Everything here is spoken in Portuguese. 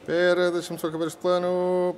Espera, deixa-me só acabar este plano.